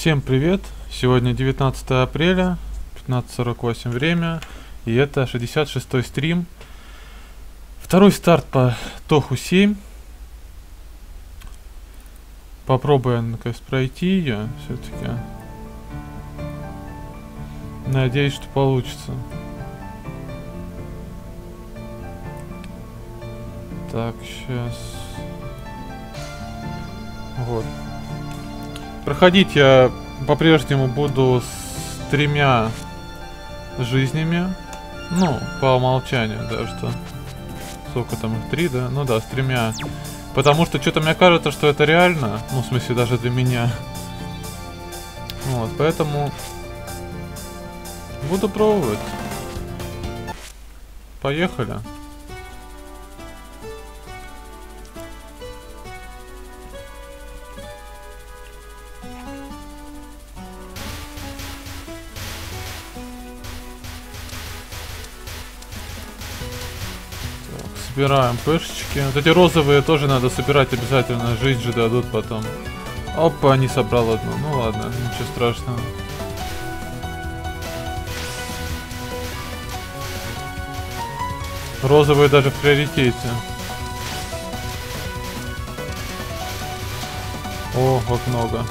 Всем привет! Сегодня 19 апреля, 15.48 время, и это 66-й стрим. Второй старт по Тоху 7. Попробуем наконец пройти ее все-таки. Надеюсь, что получится. Так, сейчас. Вот. Проходить я по-прежнему буду с тремя жизнями. Ну, по умолчанию, да, что... Сколько там их? Три, да? Ну да, с тремя. Потому что что-то мне кажется, что это реально. Ну, в смысле, даже для меня. Вот, поэтому... Буду пробовать. Поехали. Собираем пышечки. Вот эти розовые тоже надо собирать обязательно. Жизнь же дадут потом. Опа, не собрал одну. Ну ладно, ничего страшного. Розовые даже в приоритете. О, вот много.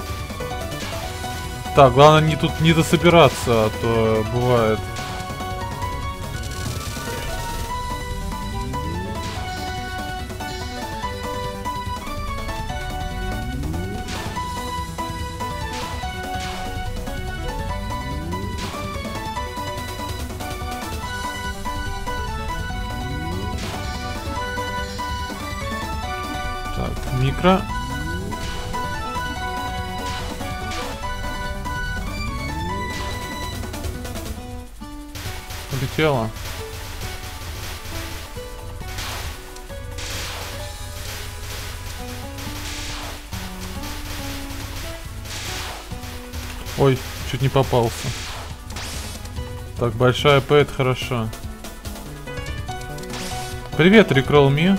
Так, главное не тут не дособираться, а то бывает. Чуть не попался. Так, большая П, это хорошо. Привет, Рекролл Ми.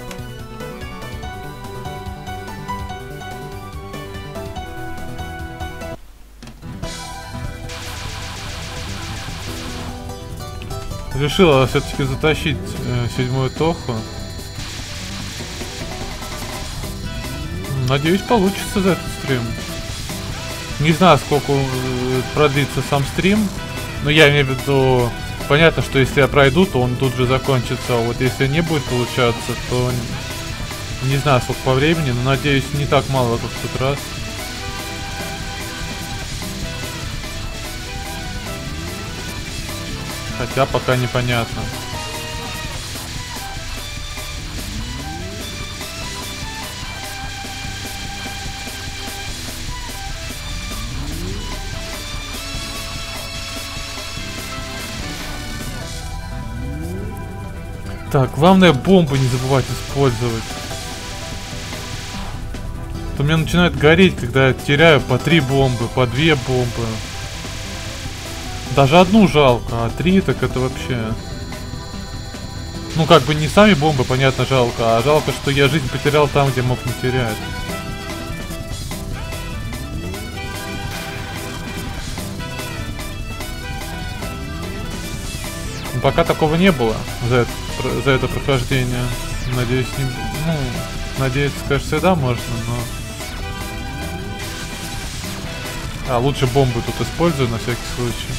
решила все-таки затащить э, седьмую Тоху. Надеюсь, получится за этот стрим. Не знаю, сколько э, продлится сам стрим. Но я имею в виду... Понятно, что если я пройду, то он тут же закончится. А вот если не будет получаться, то... Не знаю, сколько по времени, но надеюсь, не так мало, как в тот раз. Хотя пока непонятно. Так, главное бомбы не забывать использовать. То мне начинает гореть, когда я теряю по три бомбы, по две бомбы. Даже одну жалко, а три так это вообще... Ну, как бы не сами бомбы, понятно, жалко, а жалко, что я жизнь потерял там, где мог не терять. Пока такого не было за это, за это прохождение. Надеюсь, не... Ну, надеяться, конечно, всегда можно, но... А, лучше бомбы тут использую на всякий случай.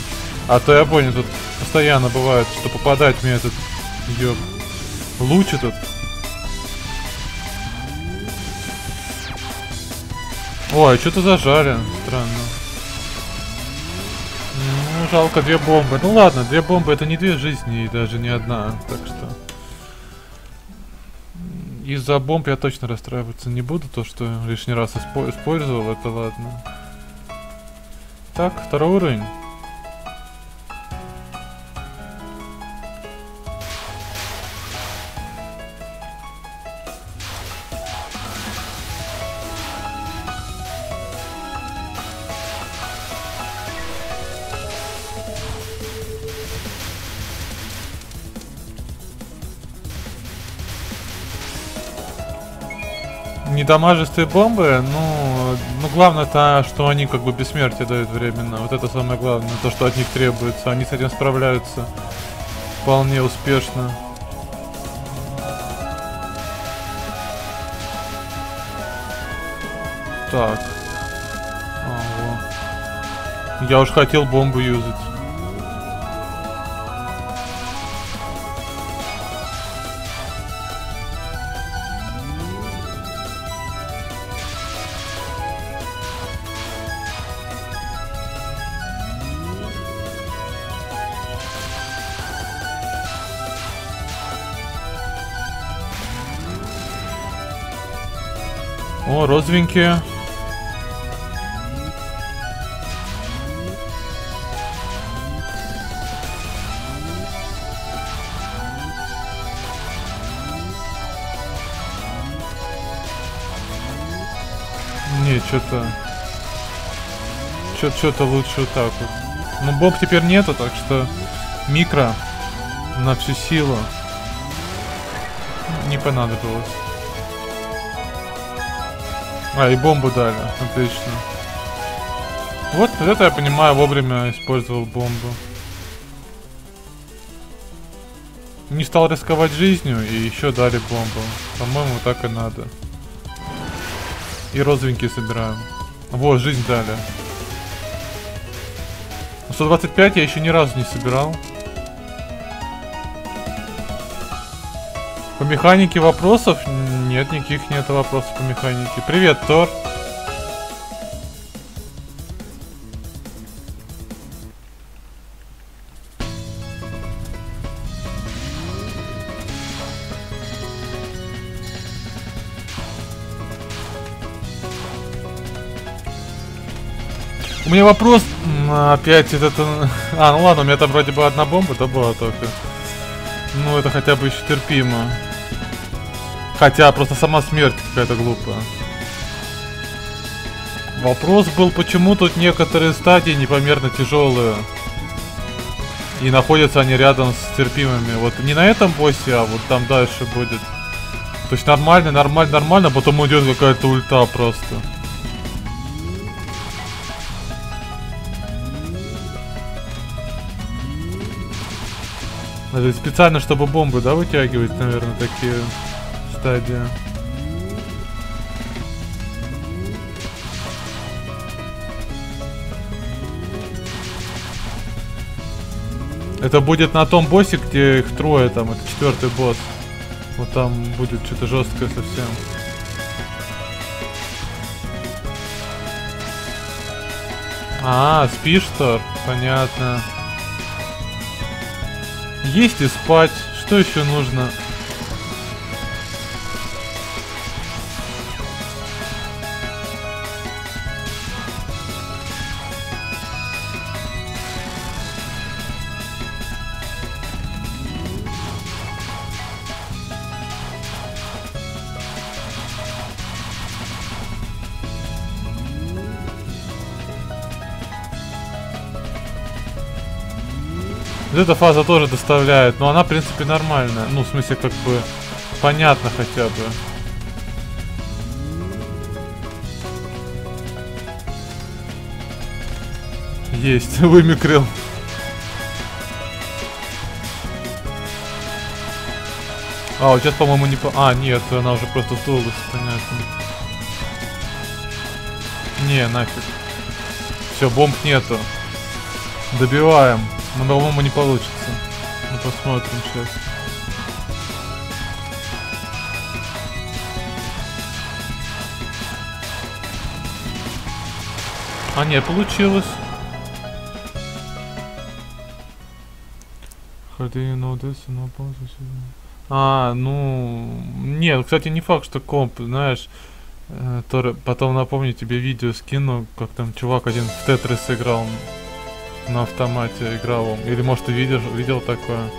А то я понял, тут постоянно бывает, что попадать мне этот ёб луч этот. Ой, что-то зажали. Странно. Жалко две бомбы. Ну ладно, две бомбы это не две жизни и даже не одна. Так что... Из-за бомб я точно расстраиваться не буду. То, что лишний раз использовал, это ладно. Так, второй уровень. Недамажистые бомбы, ну, ну главное то, что они как бы бессмертие дают временно. Вот это самое главное, то, что от них требуется. Они с этим справляются вполне успешно. Так. Ага. Я уж хотел бомбу юзать. О, розовенькие. Не, что-то... Что-то лучше вот так вот. Ну, бомб теперь нету, так что микро на всю силу не понадобилось. А, и бомбу дали. Отлично. Вот, это я понимаю, вовремя использовал бомбу. Не стал рисковать жизнью и еще дали бомбу. По-моему, так и надо. И розовенькие собираем. Вот, жизнь дали. 125 я еще ни разу не собирал. По механике вопросов? Нет, никаких нет вопросов по механике. Привет, Тор. У меня вопрос опять этот... А, ну ладно, у меня там вроде бы одна бомба, да была только. Ну, это хотя бы еще терпимо. Хотя просто сама смерть какая-то глупая. Вопрос был, почему тут некоторые стадии непомерно тяжелые. И находятся они рядом с терпимыми. Вот не на этом боссе, а вот там дальше будет. То есть нормально, нормально, нормально, а потом идет какая-то ульта просто. Это специально, чтобы бомбы, да, вытягивать, наверное, такие стадия. Это будет на том боссе, где их трое, там, это четвертый босс. Вот там будет что-то жесткое совсем. А, спишь, Тор? Понятно. Есть и спать. Что еще нужно? Эта фаза тоже доставляет, но она, в принципе, нормальная. Ну, в смысле, как бы, понятно хотя бы. Есть, вымикрил. А, вот сейчас, по-моему, не по... А, нет, она уже просто сдулась, понятно. Не, нафиг. Все, бомб нету. Добиваем. Но, по-моему, не получится. Ну, посмотрим сейчас. А, нет, получилось. А, ну... Нет, кстати, не факт, что комп, знаешь... Э, потом напомню тебе видео скину, как там чувак один в Тетрис играл на автомате играл. Или может ты видишь, видел такое?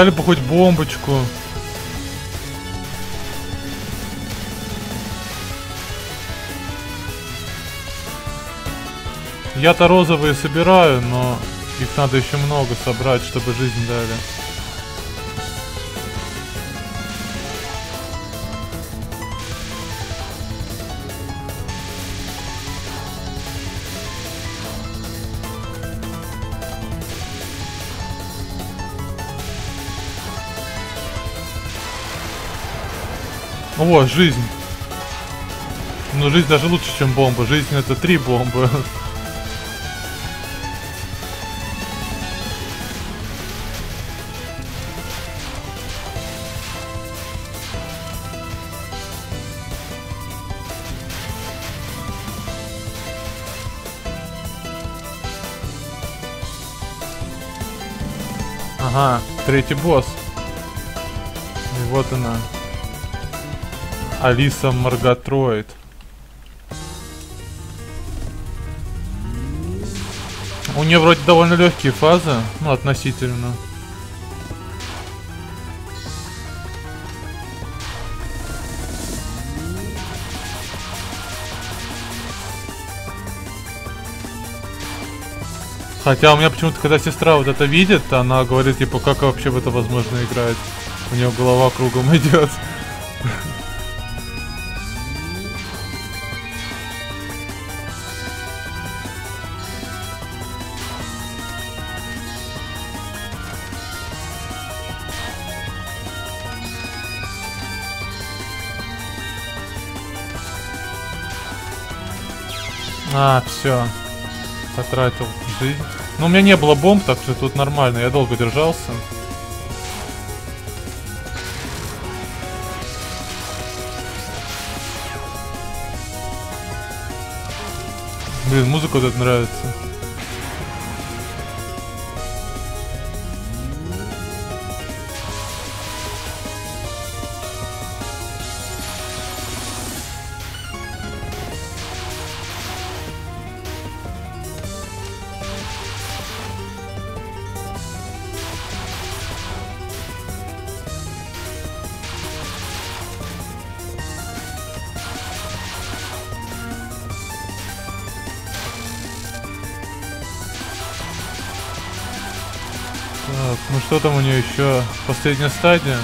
Дали бы хоть бомбочку. Я-то розовые собираю, но их надо еще много собрать, чтобы жизнь дали. О, жизнь. Ну, жизнь даже лучше, чем бомба. Жизнь это три бомбы. Ага, третий босс. И вот она. Алиса Маргатроид. У нее вроде довольно легкие фазы, ну относительно. Хотя у меня почему-то, когда сестра вот это видит, она говорит, типа, как вообще в это возможно играть? У нее голова кругом идет. А, все. Потратил жизнь. Ну, у меня не было бомб, так что тут нормально. Я долго держался. Блин, музыка вот эта нравится. Еще? Последняя стадия?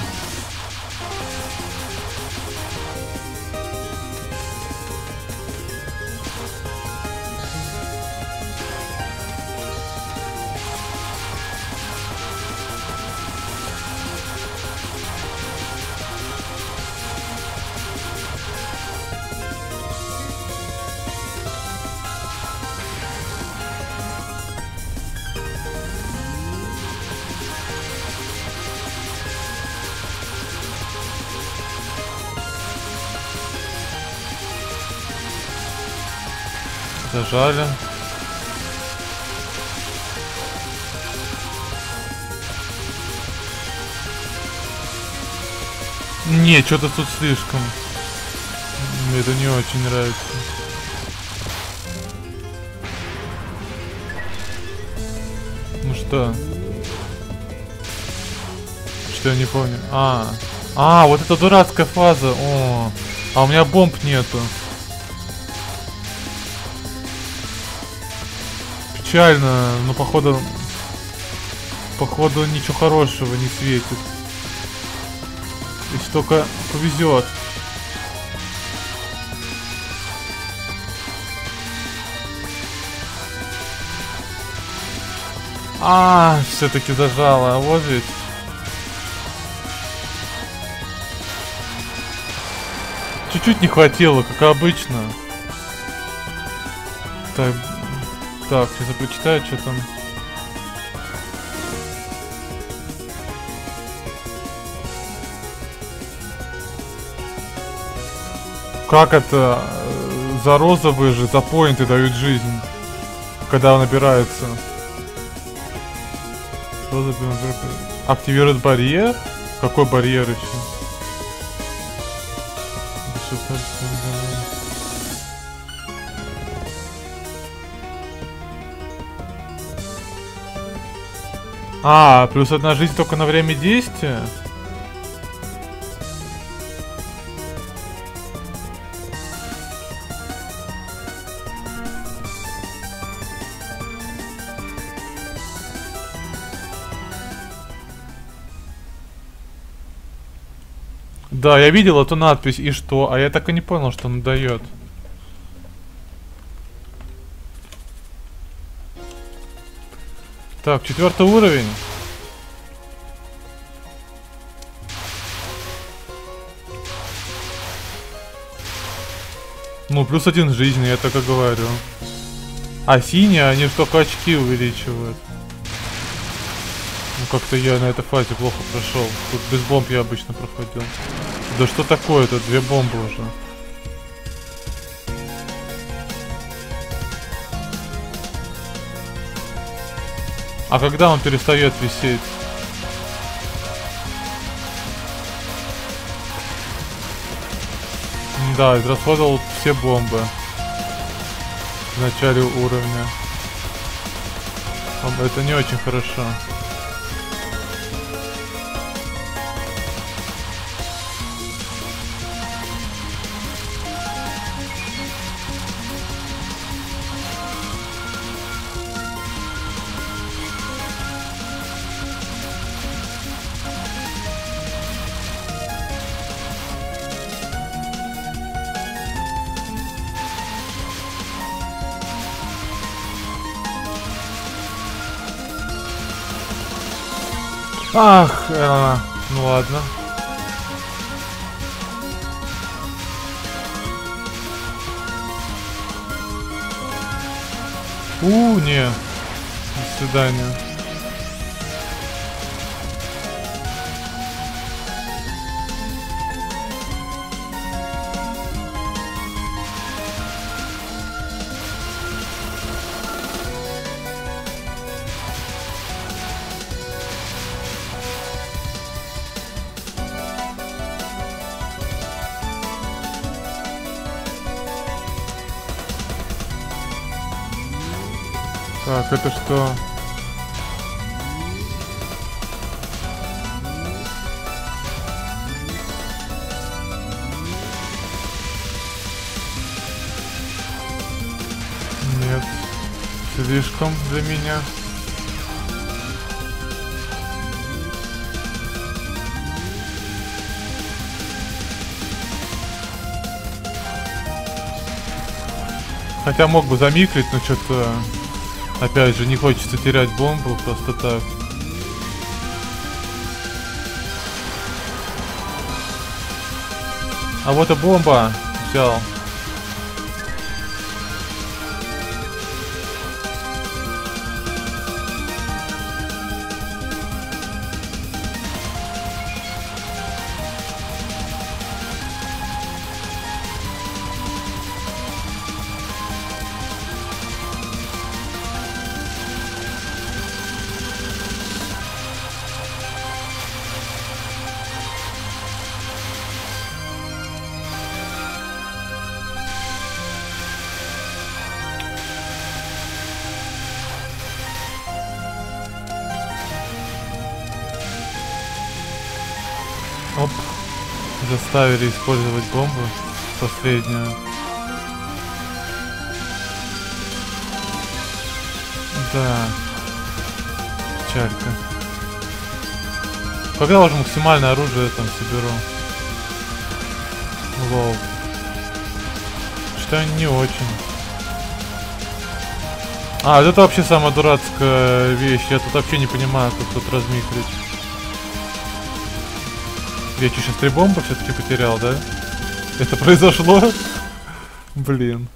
Зажали. Не, что-то тут слишком. Мне это не очень нравится. Ну что? Что я не помню? А, а, вот эта дурацкая фаза. О, а у меня бомб нету. Печально, но походу... Походу ничего хорошего не светит. Если только повезет. А, все-таки зажало, вот ведь. Чуть-чуть не хватило, как обычно. Так, так, сейчас я прочитаю, что там. Как это? За розовые же, за поинты дают жизнь. Когда набирается. Активирует барьер? Какой барьер еще? А, плюс одна жизнь только на время действия? Да, я видел эту надпись, и что? А я так и не понял, что он дает. Так, четвертый уровень. Ну, плюс один жизни, я так и говорю. А синие, они только очки увеличивают. Ну, как-то я на этой фазе плохо прошел. Тут без бомб я обычно проходил. Да что такое? Тут две бомбы уже. А когда он перестает висеть? Да, израсходовал все бомбы в начале уровня. Это не очень хорошо. Ах, э, ну ладно. У, не. До свидания. Так, это что? Нет, слишком для меня. Хотя мог бы замикрить, но что-то Опять же, не хочется терять бомбу просто так. А вот и бомба взял. Заставили использовать бомбу. Последнюю. Да. Печалька. Когда уже максимальное оружие там соберу? Лол. Что не очень. А, это вообще самая дурацкая вещь. Я тут вообще не понимаю, как тут размикрить. Я что, сейчас три бомбы все-таки потерял, да? Это произошло? Блин.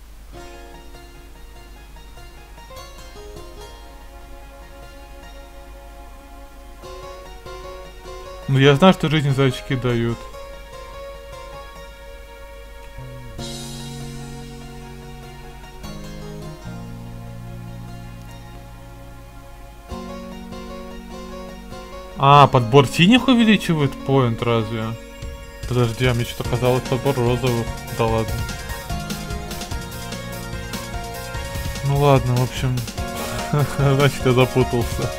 Ну я знаю, что жизни за очки дают. А, подбор синих увеличивает поинт разве? Подожди, а мне что-то казалось подбор розовых. Да ладно. Ну ладно, в общем. Значит, я запутался.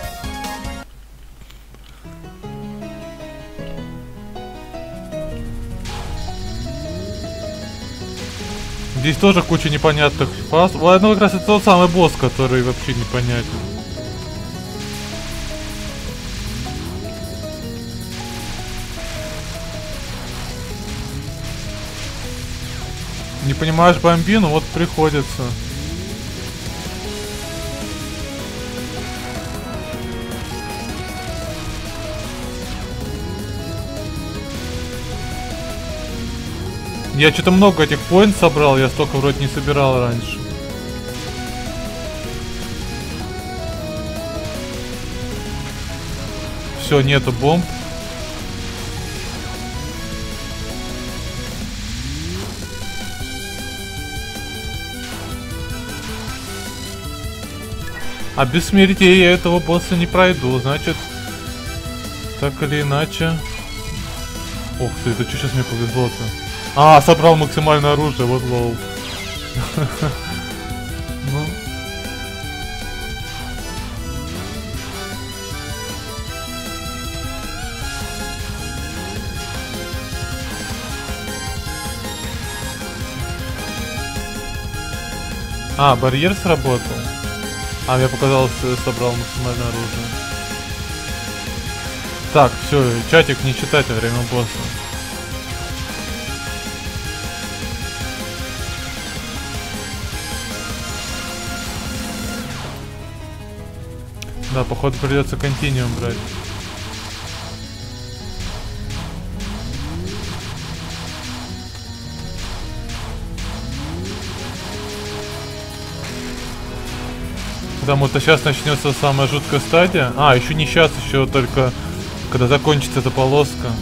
Здесь тоже куча непонятных фаз. Ладно, как раз это тот самый босс, который вообще непонятен. Понимаешь бомбину, вот приходится. Я что-то много этих поинт собрал, я столько вроде не собирал раньше. Все, нету бомб. А без смертей я этого босса не пройду, значит, так или иначе. Ух ты, это что сейчас мне повезло-то? А, собрал максимальное оружие, вот лол. Ну. А, барьер сработал. А, мне показалось, собрал максимальное оружие. Так, все, чатик не читать во время босса. Да, походу придется континуум брать. Потому что сейчас начнется самая жуткая стадия. А, еще не сейчас, еще только когда закончится эта полоска.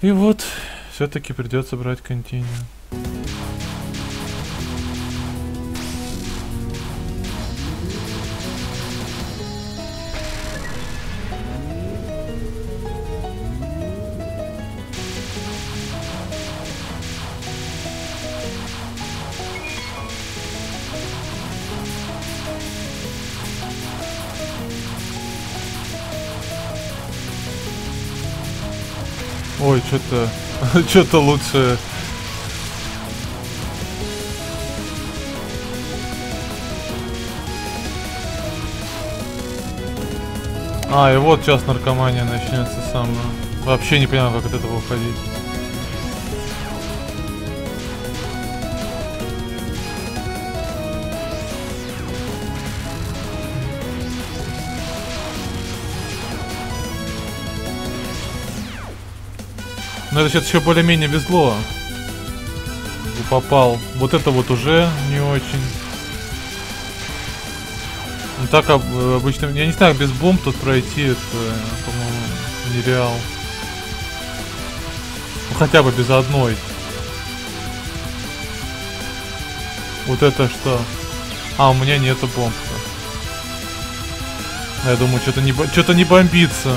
И вот, все-таки придется брать континью. Что-то... что-то лучше... А, и вот сейчас наркомания начнется самая. Вообще не понимаю, как от этого уходить. Но это сейчас еще более-менее везло. Попал. Вот это вот уже не очень. Ну так обычно... Я не знаю, без бомб тут пройти, это, по-моему, нереал. Ну хотя бы без одной. Вот это что? А, у меня нету бомб. -то. Я думаю, что-то не, что-то не бомбится.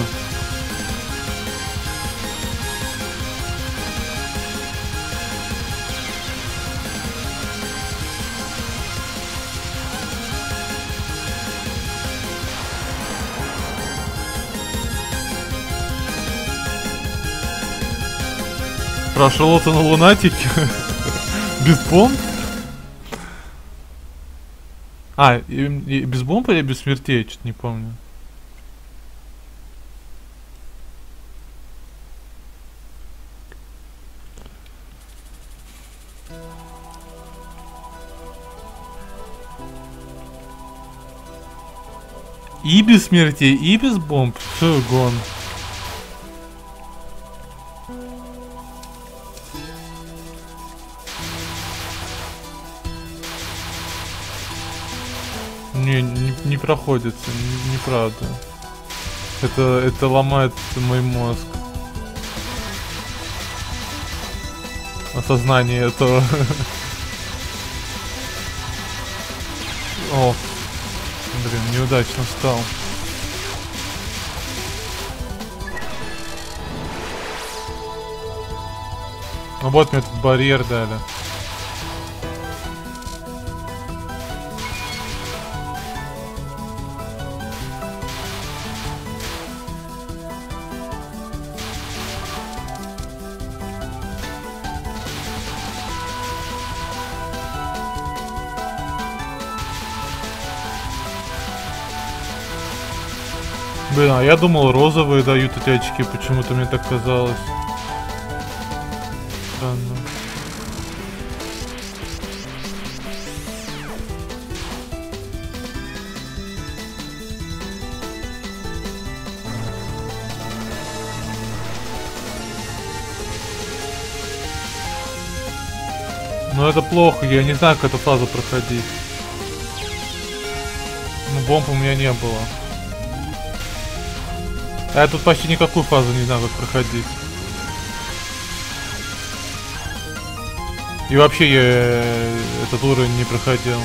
Прошел это на лунатике. без бомб? А, и, и без бомб или без смертей? Я что-то не помню. И без смертей, и без бомб. Все, гон. Не, проходится, неправда. Не это, это ломает мой мозг. Осознание этого. О, блин, неудачно стал. Ну вот мне тут барьер дали. Я думал розовые дают эти очки, почему-то мне так казалось. Странно. Ну это плохо, я не знаю, как эту фазу проходить. Ну бомб у меня не было. А я тут почти никакую фазу не знаю, проходить. И вообще я э, этот уровень не проходил.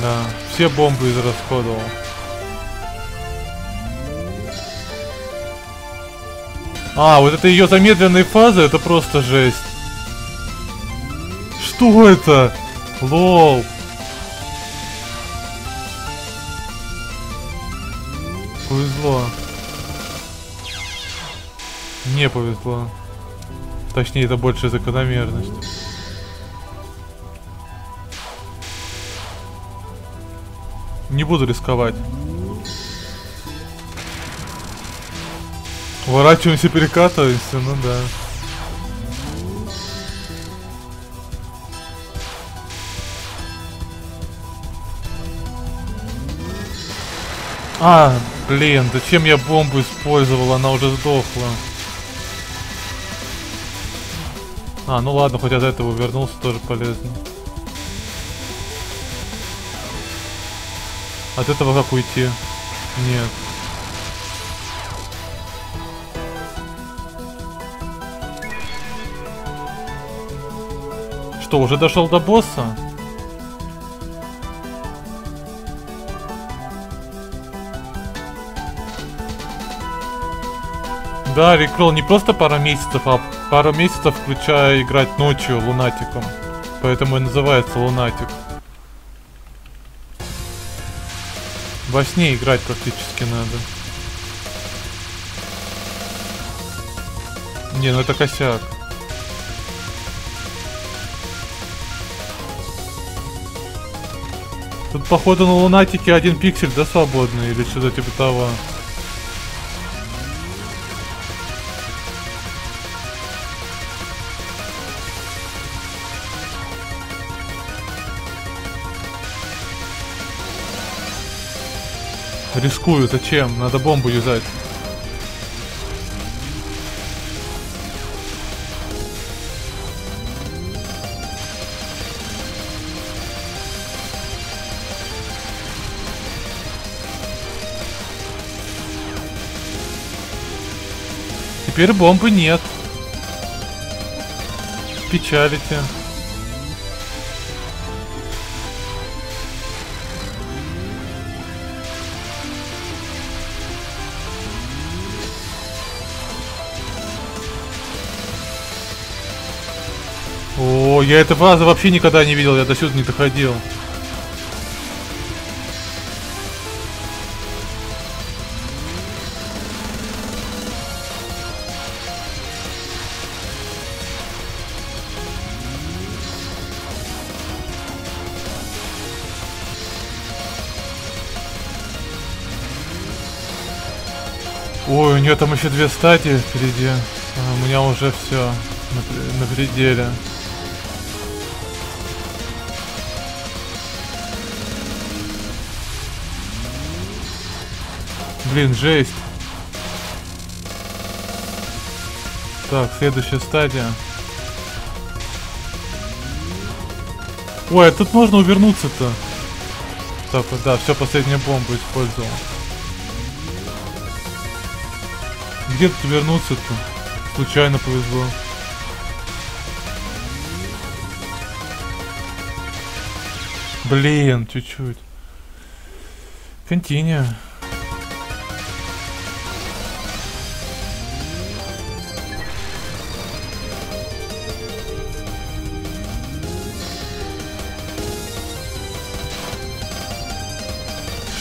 Да, все бомбы израсходовал. А, вот это ее замедленные фазы, это просто жесть. Что это? Лол. Повезло. Не повезло. Точнее, это больше закономерность. Не буду рисковать. Уворачиваемся, перекатываемся, ну да. А, блин, зачем я бомбу использовал? Она уже сдохла. А, ну ладно, хоть от этого вернулся, тоже полезно. От этого как уйти? Нет. Что, уже дошел до босса? Да, Рекрол не просто пара месяцев, а пару месяцев, включая играть ночью лунатиком. Поэтому и называется лунатик. Во сне играть практически надо. Не, ну это косяк. Тут походу на лунатике один пиксель, да, свободный? Или что-то типа того. Рискую, зачем? Надо бомбу юзать. Теперь бомбы нет. Печалите. Я эту фазу вообще никогда не видел, я до сюда не доходил. Ой, у нее там еще две стадии впереди. А, у меня уже все на, на пределе. Блин, жесть. Так, следующая стадия. Ой, а тут можно увернуться-то. Так, да, все, последняя бомба использовал. Где тут вернуться-то? Случайно повезло. Блин, чуть-чуть. Континью.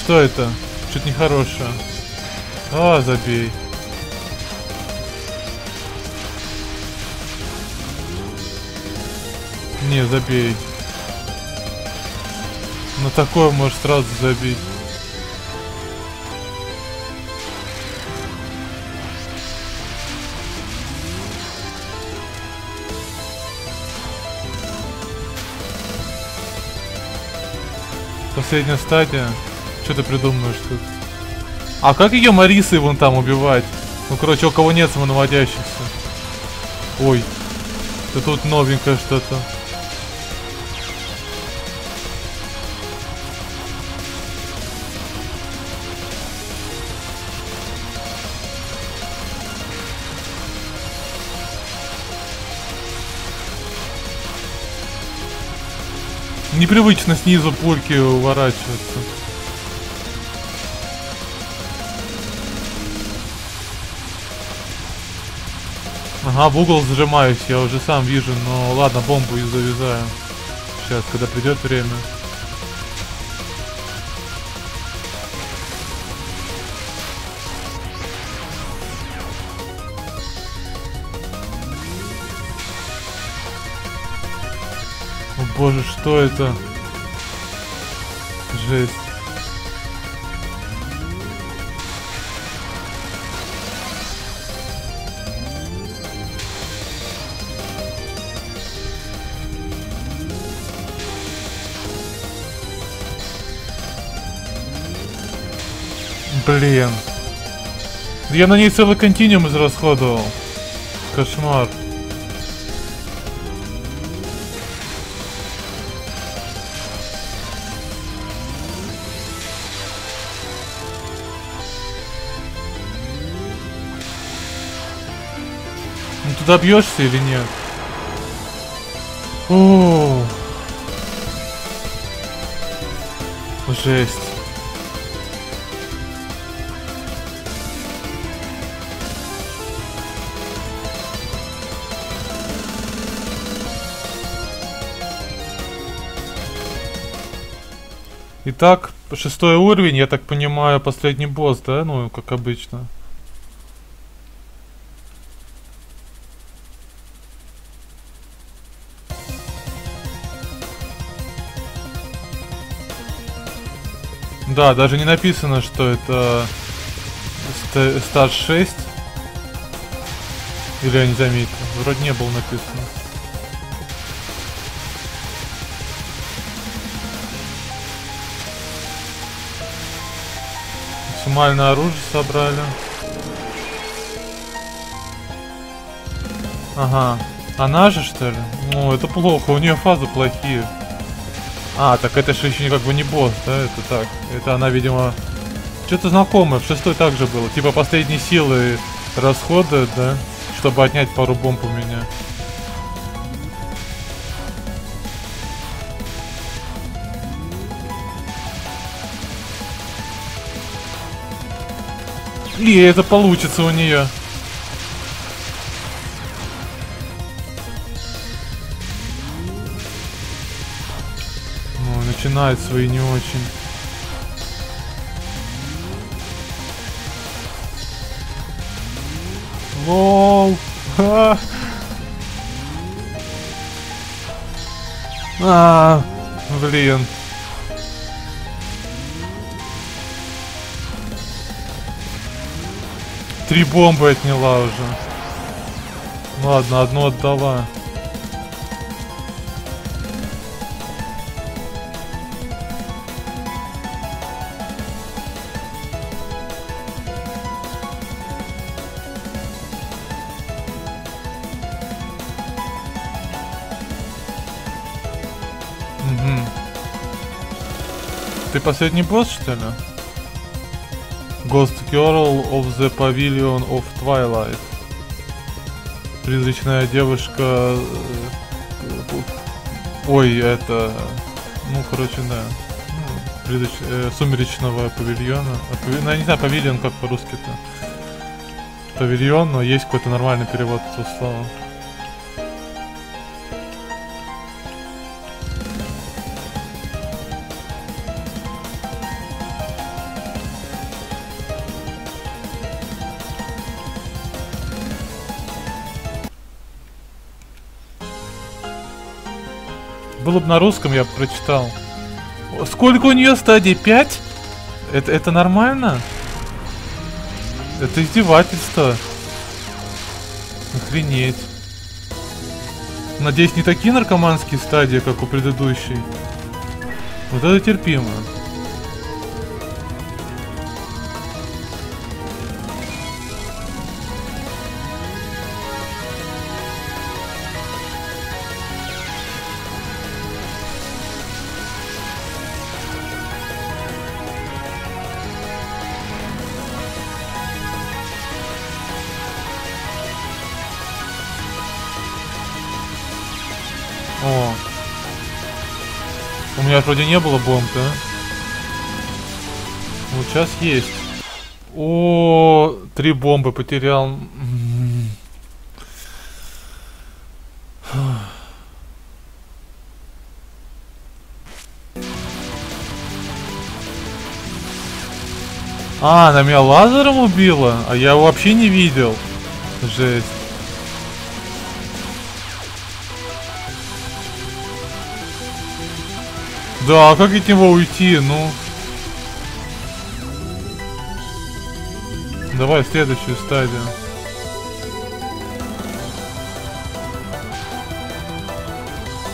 Что это? Что-то нехорошее. А, забей. Не, забей. На такое можешь сразу забить. Последняя стадия. Что ты придумаешь тут? А как ее Марисы вон там убивать? Ну, короче, у кого нет самонаводящихся. Ой. Да тут новенькое что-то. Непривычно снизу пульки уворачиваться. Ага, в угол зажимаюсь, я уже сам вижу, но ладно, бомбу и завязаю. Сейчас, когда придет время. О боже, что это? Жесть. Блин. Я на ней целый континуум израсходовал. Кошмар. Ну ты добьешься или нет? О, жесть. Итак, шестой уровень, я так понимаю, последний босс, да? Ну, как обычно. Да, даже не написано, что это стаж 6. Или я не заметил. Вроде не было написано. Максимальное оружие собрали. Ага. Она же, что ли? Ну, это плохо, у нее фазы плохие. А, так это же еще как бы не босс, да? Это так. Это она, видимо... Что-то знакомое, в шестой также было. Типа последние силы расходуют, да? Чтобы отнять пару бомб у И это получится у нее. Ну, начинает свои не очень. Лол. А, а блин. Три бомбы отняла уже. Ладно, одну отдала. Угу. Ты последний босс, что ли? Ghost Girl of the Pavilion of Twilight. Призрачная девушка... Э, ой, это... Ну, короче, да. Ну, призрач... э, сумеречного павильона. Ну, я не знаю, павильон как по-русски-то. Павильон, но есть какой-то нормальный перевод этого слова. Было бы на русском, я бы прочитал. Сколько у нее стадий? Пять? Это, это нормально? Это издевательство. Охренеть. Надеюсь, не такие наркоманские стадии, как у предыдущей. Вот это терпимо. Меня вроде не было бомб, да? Вот сейчас есть. О, три бомбы потерял. А, она меня лазером убила? А я вообще не видел. Жесть. Да, а как от него уйти, ну? Давай следующую стадию.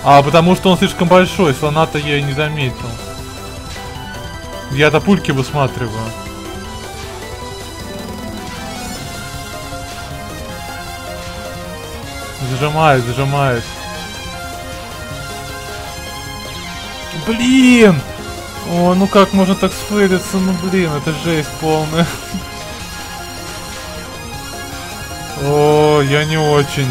А, потому что он слишком большой, слона-то я и не заметил. Я-то пульки высматриваю. Зажимает, зажимает. Блин! О, ну как можно так сфейлиться? Ну блин, это жесть полная. О, я не очень.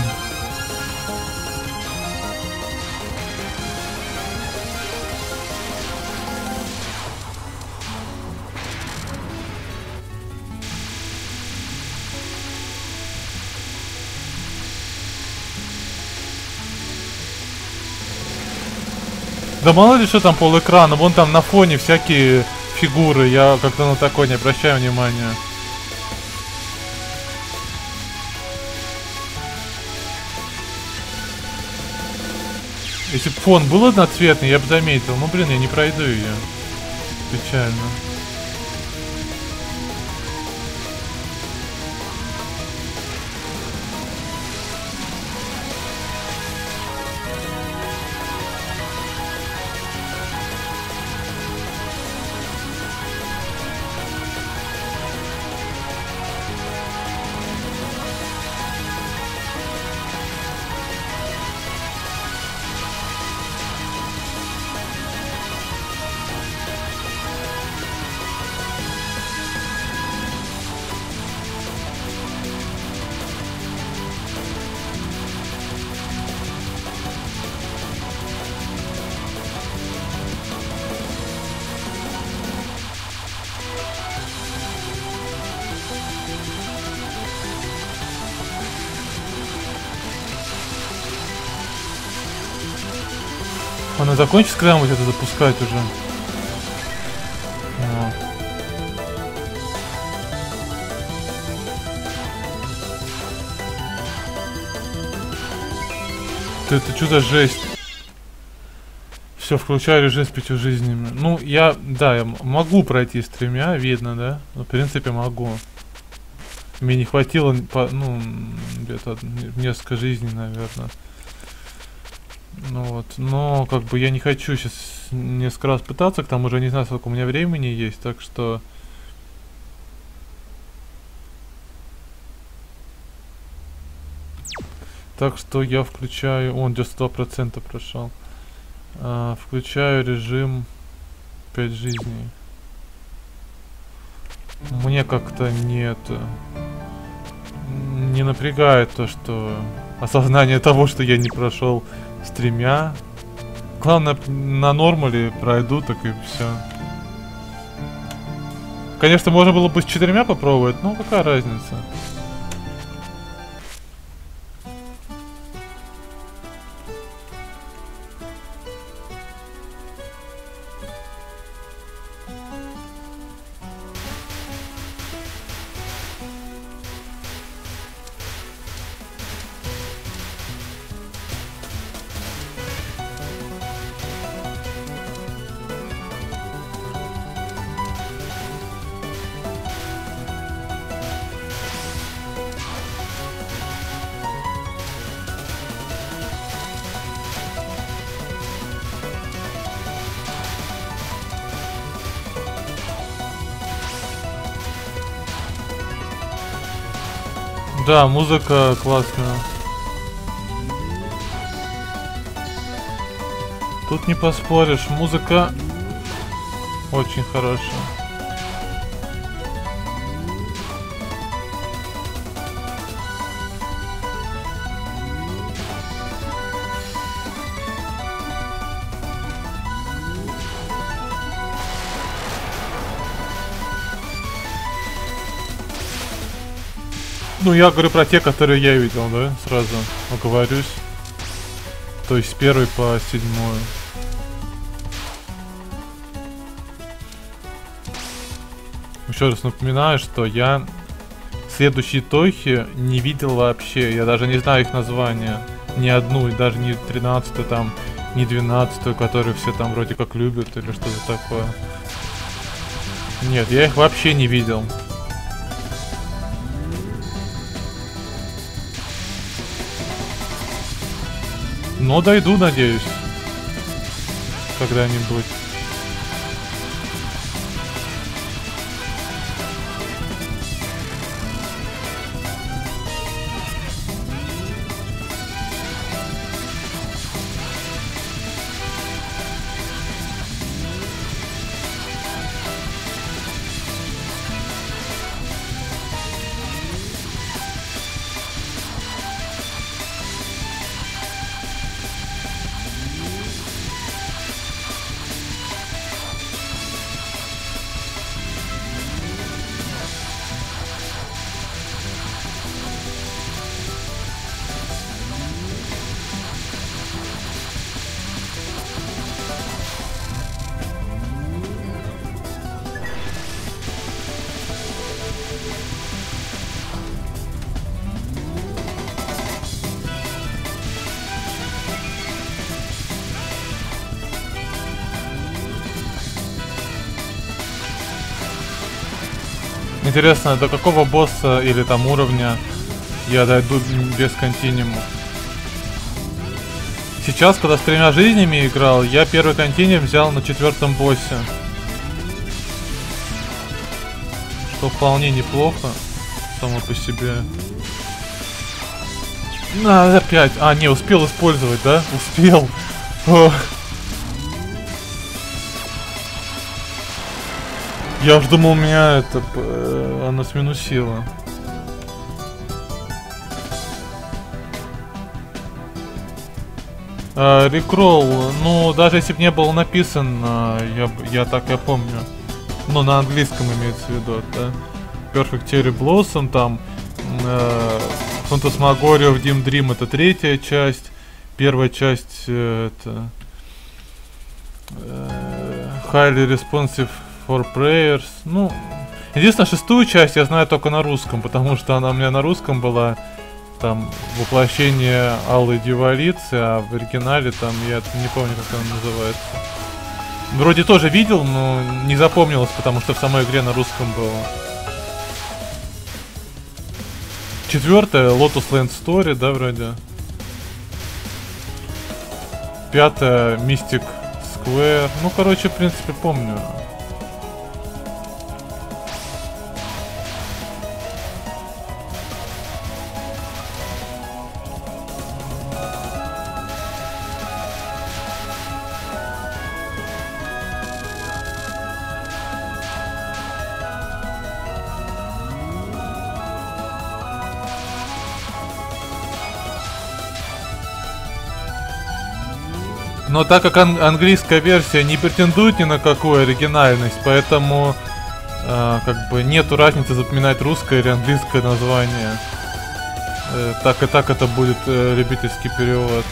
Да мало ли что там пол экрана, вон там на фоне всякие фигуры, я как-то на такое не обращаю внимания. Если бы фон был одноцветный, я бы заметил. Ну блин, я не пройду ее. Печально. Закончится, когда мы это запускать уже? Вот. Ты, это что за жесть? Все, включаю режим с пятью жизнями. Ну, я, да, я могу пройти с тремя, видно, да? Ну, в принципе, могу. Мне не хватило, ну, где-то несколько жизней, наверное. Ну вот, но как бы я не хочу сейчас несколько раз пытаться, к тому же не знаю, сколько у меня времени есть, так что... Так что я включаю... Он 92% прошел. А, включаю режим 5 жизней. Мне как-то нет... Не напрягает то, что... Осознание того, что я не прошел с тремя. Главное, на нормале пройду, так и все. Конечно, можно было бы с четырьмя попробовать, но какая разница. Да, музыка классная. Тут не поспоришь, музыка очень хорошая. Ну, я говорю про те, которые я видел, да? Сразу оговорюсь. То есть с первой по седьмую. Еще раз напоминаю, что я следующие тохи не видел вообще. Я даже не знаю их названия. Ни одну, и даже не 13 там, не 12 которую все там вроде как любят или что-то такое. Нет, я их вообще не видел. Но дойду, надеюсь. Когда-нибудь. Интересно, до какого босса или там уровня я дойду без континуума? Сейчас, когда с тремя жизнями играл, я первый континуум взял на четвертом боссе. Что вполне неплохо, само по себе. На, опять. А, не, успел использовать, да? Успел. Ох. Я уж думал, меня это... Она сминусила. Э, рекролл, ну, даже если бы не было написано, я, я так я помню. Ну, на английском имеется в виду, да? Perfect Cherry Blossom, там... Э, Фантасмагория в Dim Dream это третья часть. Первая часть э, это... Э, highly Responsive for Prayers. Ну, единственное, шестую часть я знаю только на русском, потому что она у меня на русском была. Там воплощение Аллы Дивалицы, а в оригинале там я не помню, как она называется. Вроде тоже видел, но не запомнилось, потому что в самой игре на русском было. Четвертая Lotus Land Story, да, вроде. Пятая Mystic Square. Ну, короче, в принципе, помню. Но так как ан английская версия не претендует ни на какую оригинальность, поэтому э, как бы нету разницы запоминать русское или английское название. Э, так и так это будет э, любительский перевод.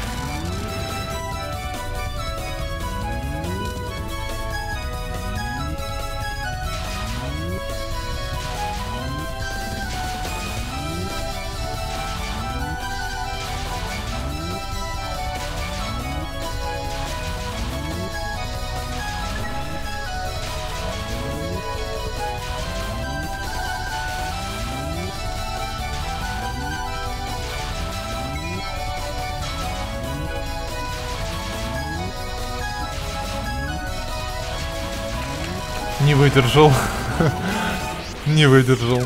выдержал. Не выдержал.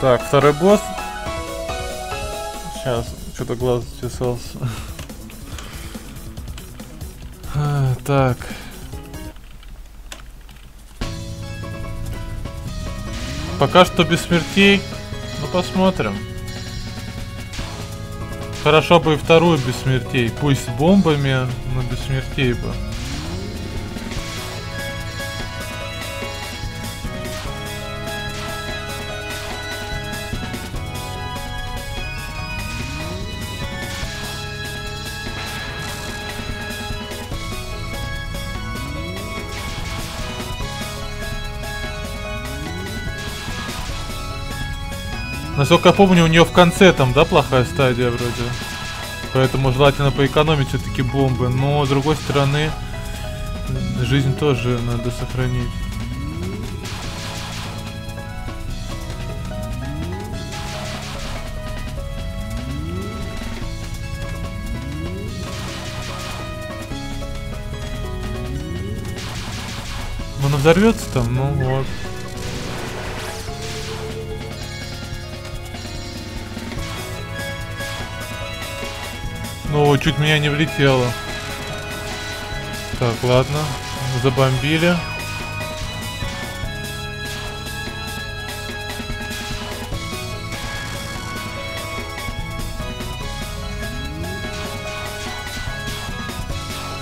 Так, второй босс. Сейчас что-то глаз чесался. А, так. Пока что без смертей. Ну посмотрим. Хорошо бы и вторую без смертей. Пусть бомбами, но без смертей бы. Насколько я помню, у нее в конце там, да, плохая стадия вроде. Поэтому желательно поэкономить все-таки бомбы. Но, с другой стороны, жизнь тоже надо сохранить. Она взорвется там, ну вот. Ну, чуть меня не влетело. Так, ладно. Забомбили.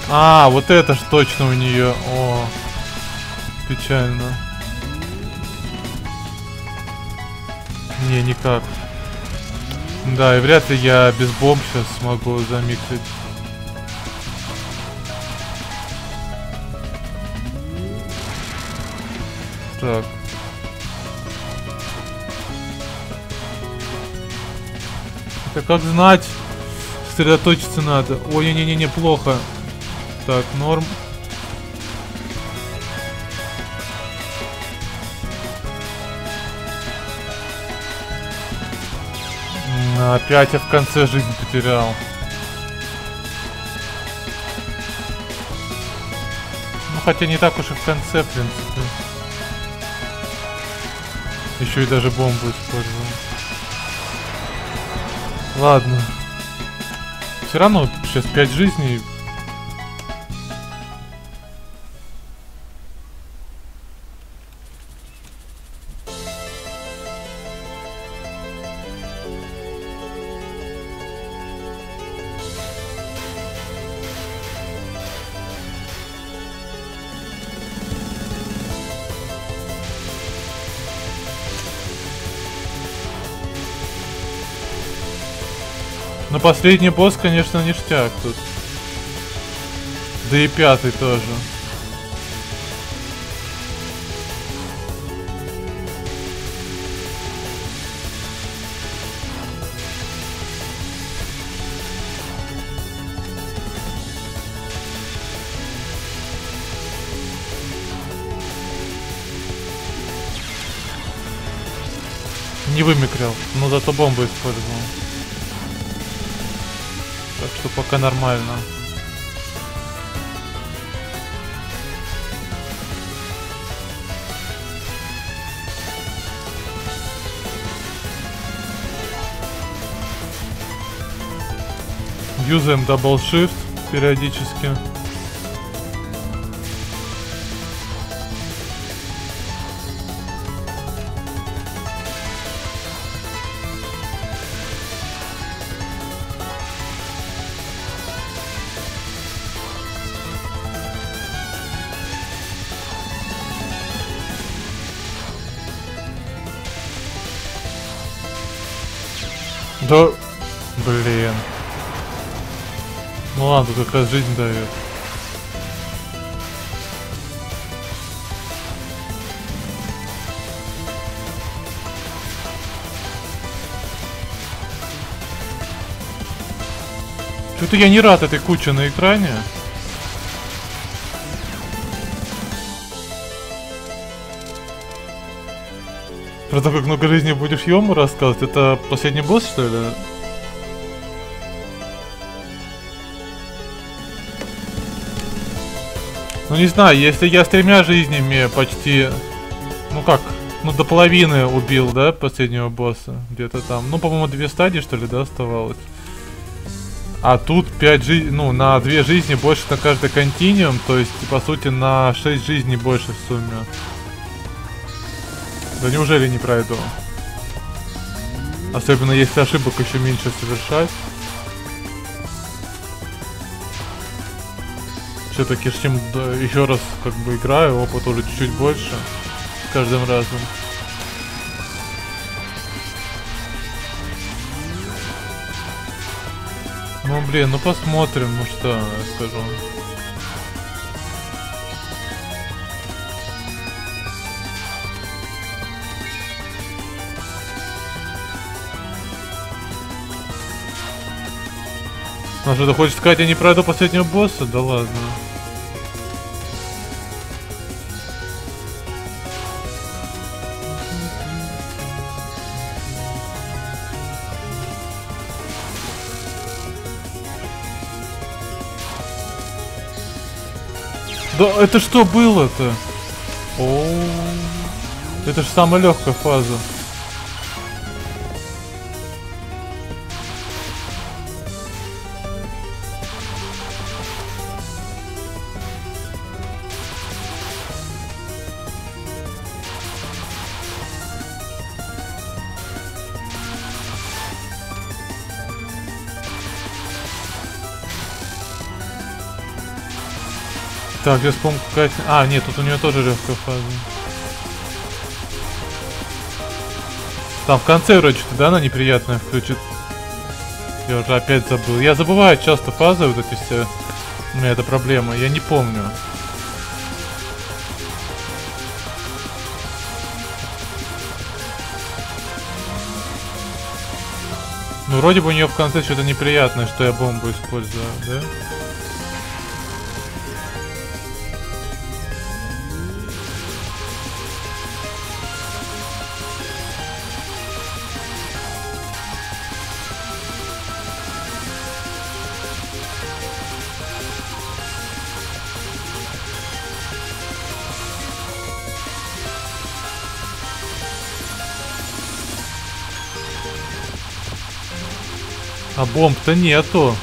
А, вот это ж точно у нее. О, печально. Не, никак. Да, и вряд ли я без бомб сейчас смогу замиксить. Так. Это как знать? Сосредоточиться надо. Ой, не-не-не, плохо. Так, норм. Опять я в конце жизни потерял. Ну, хотя не так уж и в конце, в принципе. Еще и даже бомбу использовал. Ладно. Все равно сейчас 5 жизней последний босс, конечно, ништяк тут. Да и пятый тоже. Не вымикрил, но зато бомбу использовал. Так что пока нормально. Юзаем Double Shift периодически. Тут как раз жизнь дает. Что-то я не рад этой куче на экране. Про то, как много жизни будешь Йому рассказывать, это последний босс, что ли? Ну не знаю, если я с тремя жизнями почти... Ну как? Ну, до половины убил, да, последнего босса? Где-то там. Ну, по-моему, две стадии, что ли, да, оставалось? А тут 5 жизней, ну, на 2 жизни больше на каждый континуум, то есть, по сути, на 6 жизней больше в сумме. Да неужели не пройду? Особенно если ошибок еще меньше совершать. Все-таки чем да, еще раз как бы играю, опыт уже чуть-чуть больше с каждым разом. Ну блин, ну посмотрим, ну что я скажу. Ну что, ты хочешь сказать, я не пройду последнего босса? Да ладно. Это что было-то? Это же самая легкая фаза. Так, сейчас помню какая... А, нет, тут у нее тоже легкая фаза. Там в конце вроде что-то, да, она неприятная включит. Я уже опять забыл. Я забываю часто фазы вот эти все. У меня это проблема, я не помню. Ну, вроде бы у нее в конце что-то неприятное, что я бомбу использую, да? А бомб-то нету.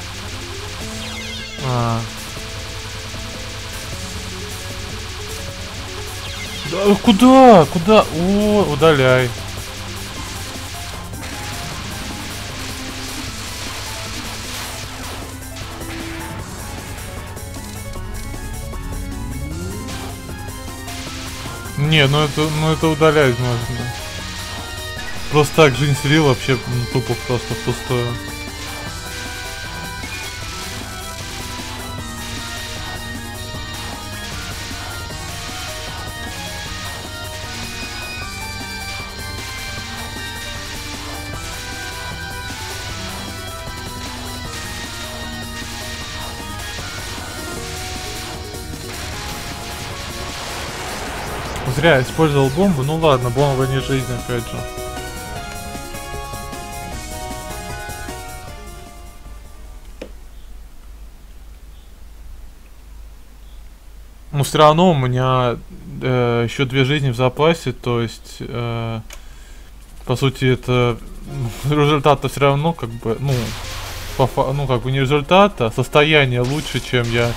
А. Да, куда? Куда? О, удаляй. Не, ну это, ну это удалять можно. Просто так жизнь вообще ну, тупо просто пустое. Зря использовал бомбу. Ну ладно, бомба не жизнь, опять же. Но все равно у меня э, еще две жизни в запасе, то есть, э, по сути, это результат-то все равно, как бы, ну, по, ну, как бы не результат, а состояние лучше, чем я,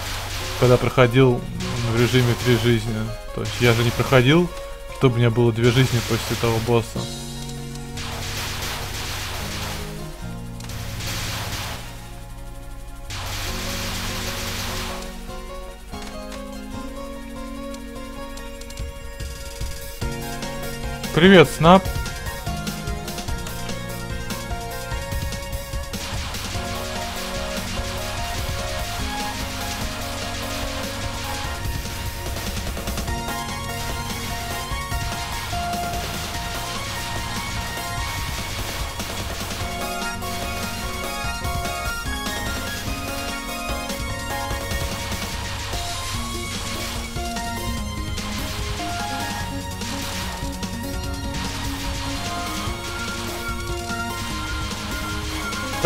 когда проходил режиме три жизни. То есть я же не проходил, чтобы у меня было две жизни после того босса. Привет, Снап.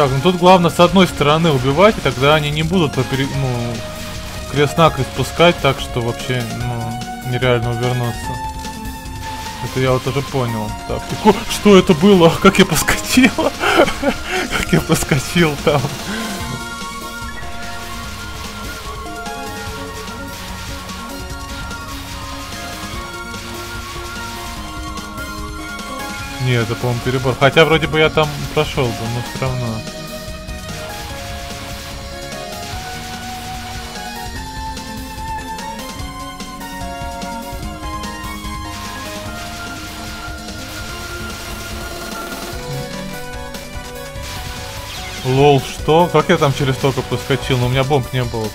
Так, ну тут главное с одной стороны убивать, и тогда они не будут попери... ну, крест-накрест пускать, так что вообще, ну, нереально увернуться. Это я вот уже понял. Так, что это было? Как я поскочил? Как я поскочил там? Не, это, по-моему, перебор. Хотя вроде бы я там прошел но все равно. Лол, что? Как я там через только проскочил? Но у меня бомб не было.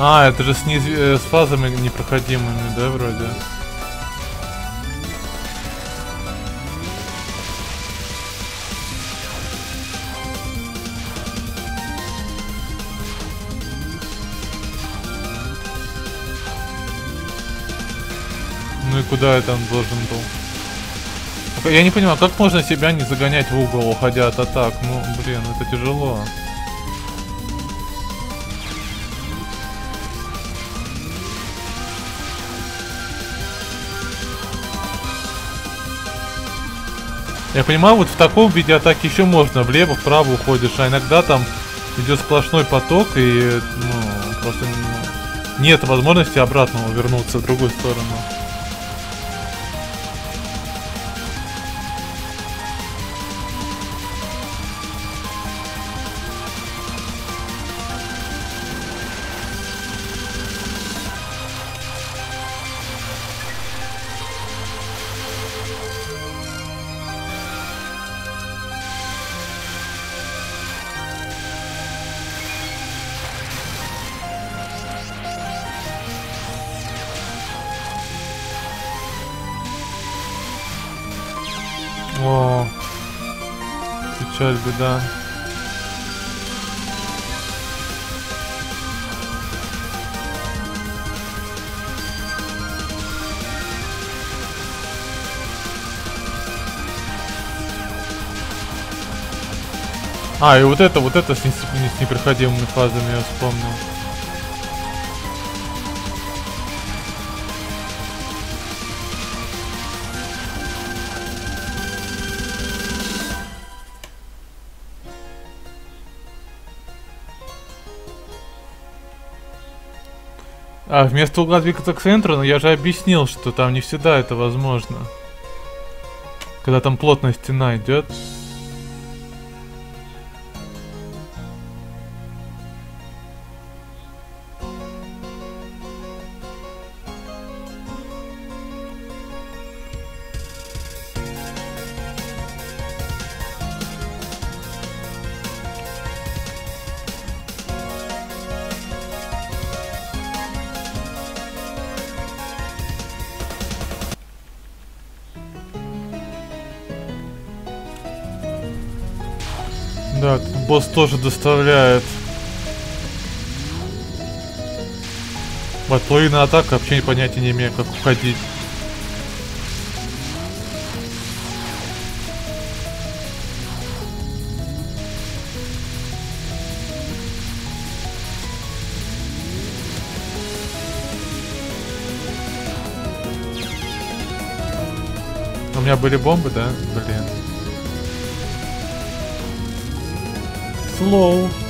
А, это же с, низ... Э, с фазами непроходимыми, да, вроде? Ну и куда это он должен был? Я не понимаю, как можно себя не загонять в угол, уходя от атак? Ну, блин, это тяжело. Я понимаю, вот в таком виде атаки еще можно влево, вправо уходишь, а иногда там идет сплошной поток и ну, просто нет возможности обратно вернуться в другую сторону. Печаль, беда. А, и вот это, вот это с, с непроходимыми фазами я вспомнил. А, вместо угла двигаться к центру, но я же объяснил, что там не всегда это возможно. Когда там плотная стена идет. Босс тоже доставляет. Вот половина атака вообще понятия не имею, как уходить. У меня были бомбы, да? Блин. flow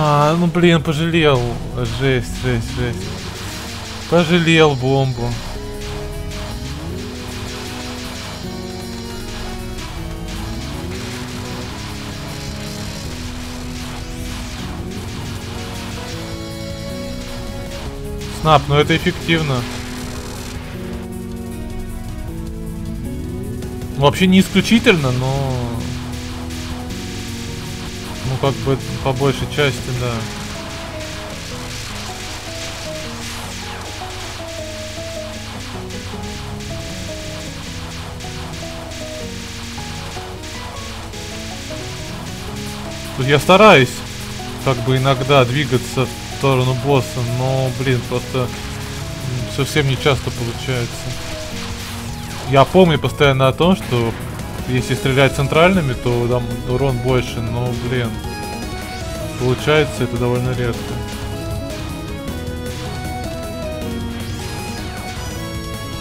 А, ну блин, пожалел. Жесть, жесть, жесть. Пожалел бомбу. Снап, ну это эффективно. Вообще не исключительно, но... Ну, как бы, по большей части, да. Я стараюсь, как бы, иногда двигаться в сторону босса, но, блин, просто совсем не часто получается. Я помню постоянно о том, что если стрелять центральными, то там урон больше, но, блин, получается это довольно редко.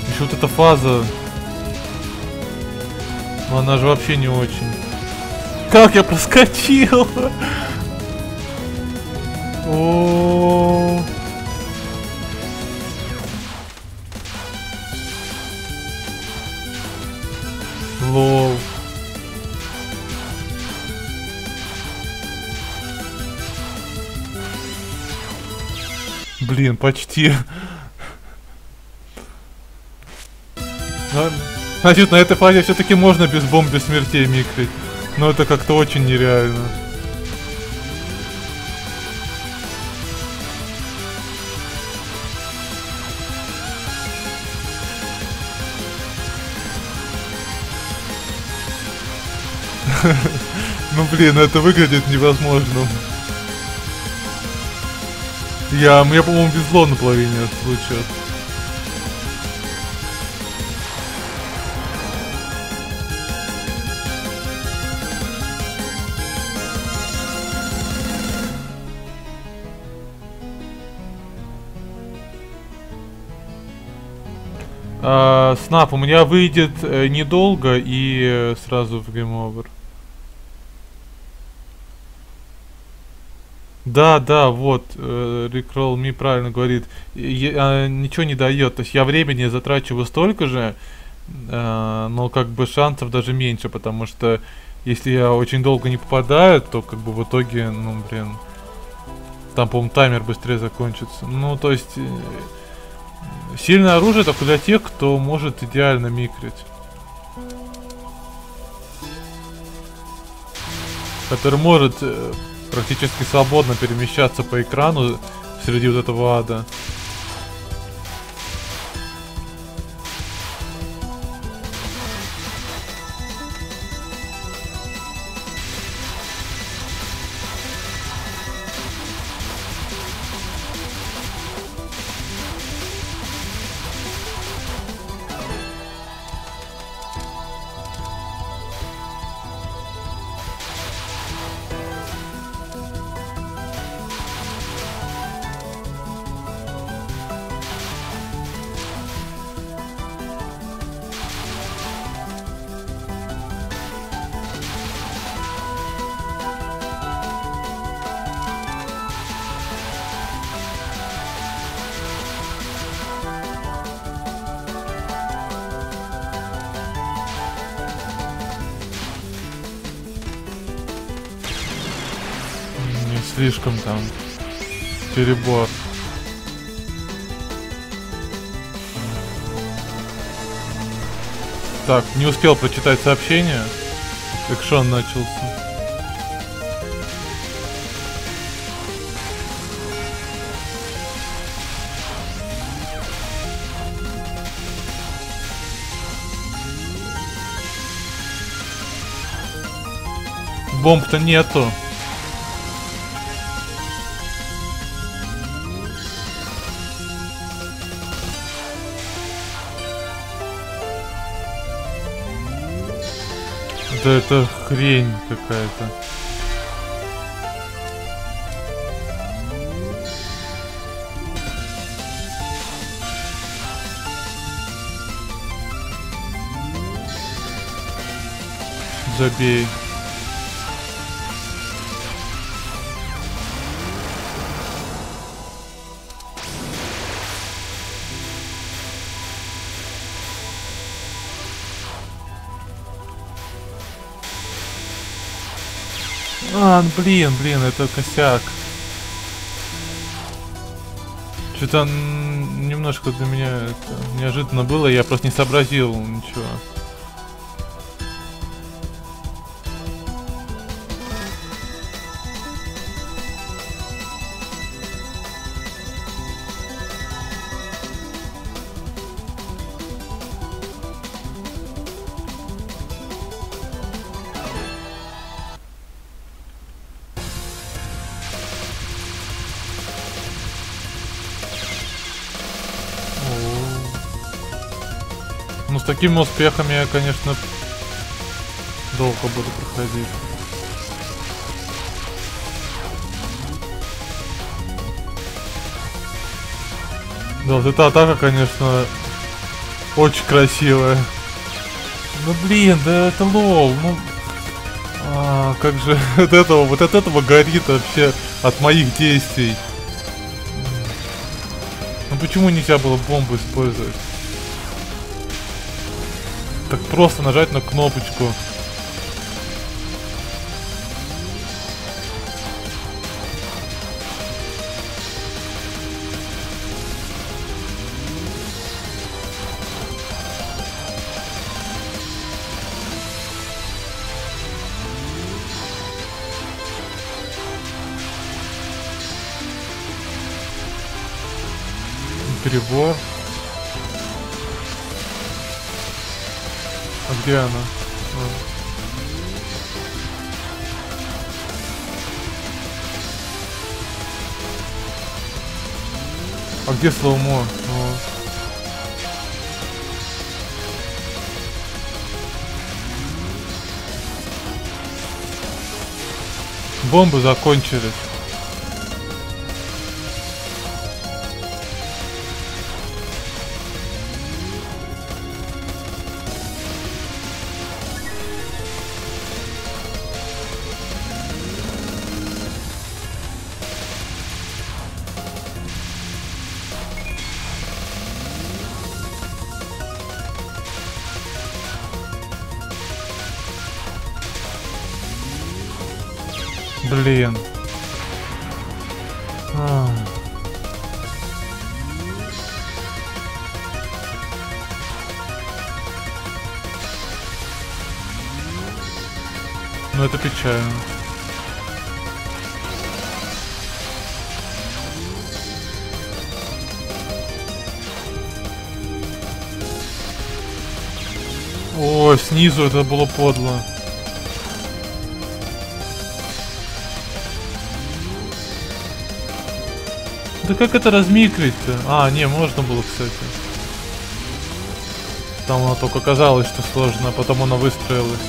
Еще вот эта фаза, но она же вообще не очень. Как я проскочил? Почти. Значит, на этой фазе все-таки можно без бомб, без смертей микрить. Но это как-то очень нереально. Ну блин, это выглядит невозможным. Я, мне, по-моему, везло на половине случаев. А, снап у меня выйдет э, недолго и э, сразу в Game Да, да, вот, э, Recroll Me правильно говорит, я, э, ничего не дает, то есть я времени затрачиваю столько же, э, но как бы шансов даже меньше, потому что если я очень долго не попадаю, то как бы в итоге, ну блин, там, по-моему, таймер быстрее закончится. Ну, то есть, э, Сильное оружие только для тех, кто может идеально микрить. Который может э, практически свободно перемещаться по экрану среди вот этого ада. Перебор. Так, не успел прочитать сообщение. Экшон начался. Бомб-то нету. Да это хрень какая-то. Забей. А, блин, блин, это косяк. Что-то немножко для меня неожиданно было, я просто не сообразил ничего. Такими успехами я, конечно, долго буду проходить. Да, вот эта атака, конечно, очень красивая. Ну, блин, да это лол, ну... А, как же от этого, вот от этого горит вообще от моих действий. Ну почему нельзя было бомбу использовать? Так просто нажать на кнопочку. Перебор. Где? А. Где слоумо? А. Бомбы закончились. Ну это печально. О, снизу это было подло. Да как это размикрить-то? А, не, можно было, кстати. Там оно только казалось, что сложно, а потом оно выстроилось.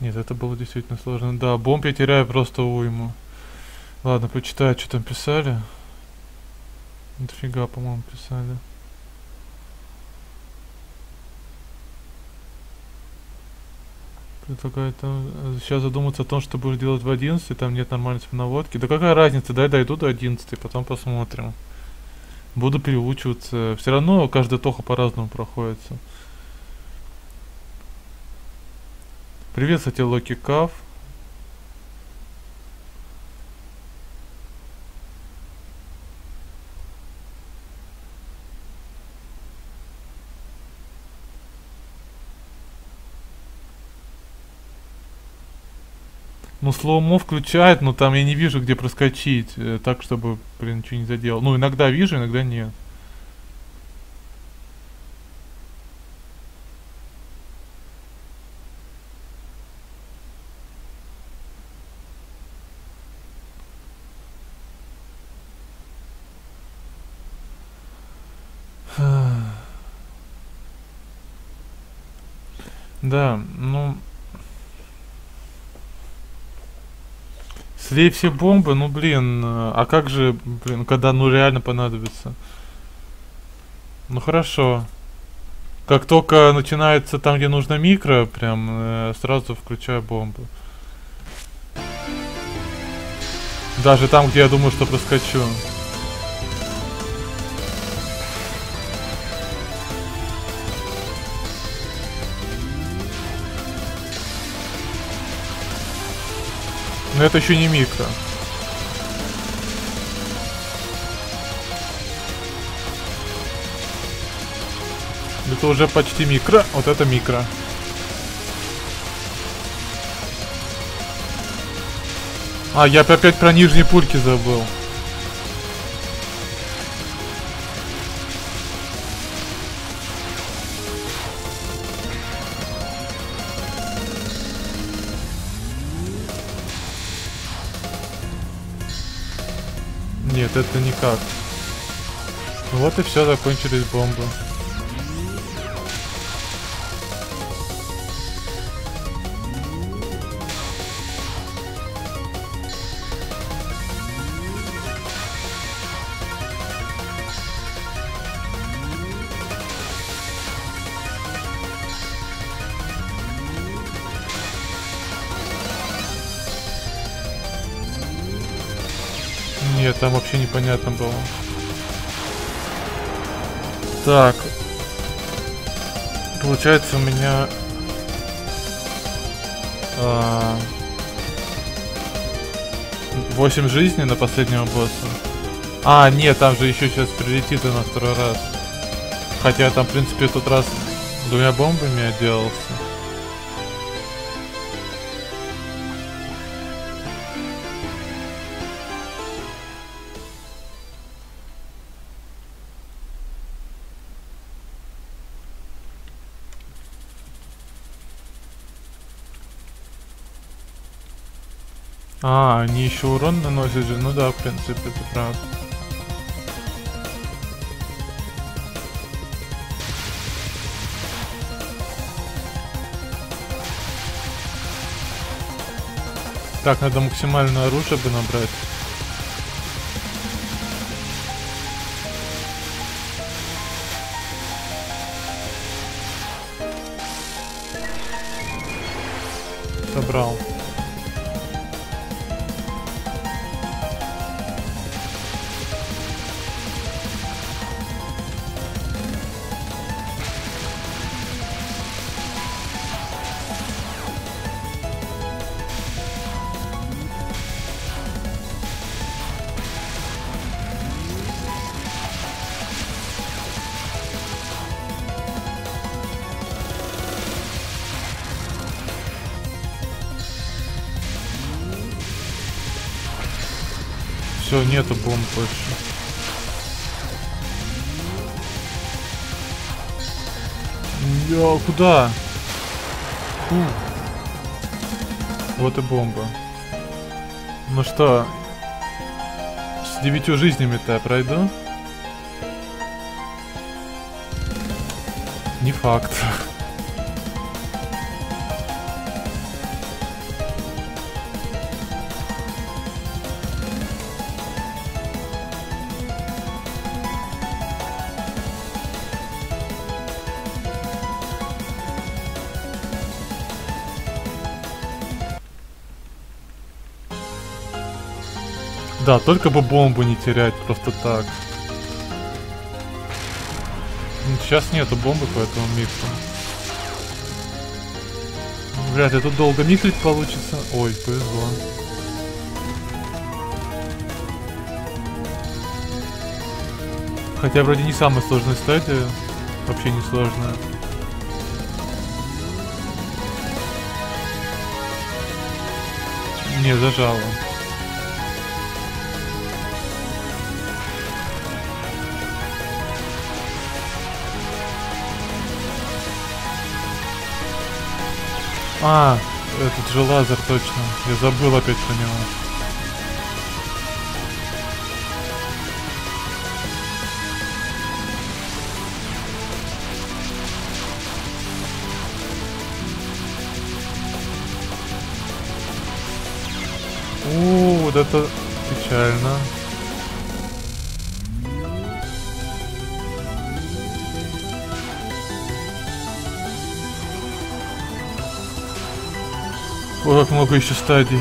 Нет, это было действительно сложно. Да, бомб я теряю просто уйму. Ладно, почитаю, что там писали. Дофига, по-моему, писали. Предлагаю-то сейчас задуматься о том, что будешь делать в 11, там нет нормальной наводки. Да какая разница, дай дойду до 11, потом посмотрим. Буду переучиваться. Все равно каждая тоха по-разному проходится. Привет, кстати, Локи Каф. Ну, слоумо включает, но там я не вижу, где проскочить. Э, так, чтобы, блин, ничего не заделал. Ну, иногда вижу, иногда нет. Да, ну... Слей все бомбы, ну блин, а как же, блин, когда ну реально понадобится? Ну хорошо. Как только начинается там, где нужно микро, прям э, сразу включаю бомбу. Даже там, где я думаю, что проскочу. Но это еще не микро. Это уже почти микро. Вот это микро. А, я опять про нижние пульки забыл. Это никак. Вот и все, закончились бомбы. Там вообще непонятно было. Так. Получается у меня... А, 8 жизней на последнего босса. А, нет, там же еще сейчас прилетит и на второй раз. Хотя там, в принципе, тот раз двумя бомбами отделался. Они еще урон наносят же. Ну да, в принципе, ты прав. Так, надо максимальное оружие бы набрать. Нету бомб больше. Я куда? Фу. Вот и бомба. Ну что, с девятью жизнями-то я пройду? Не факт. Да, только бы бомбу не терять просто так. Сейчас нету бомбы, поэтому миксу. Вряд ли тут долго миксить получится. Ой, повезло. Хотя вроде не самая сложная стадия. Вообще не сложная. Не, зажало. А, этот же лазер точно. Я забыл опять про него. О, вот это печально. Много еще стадий.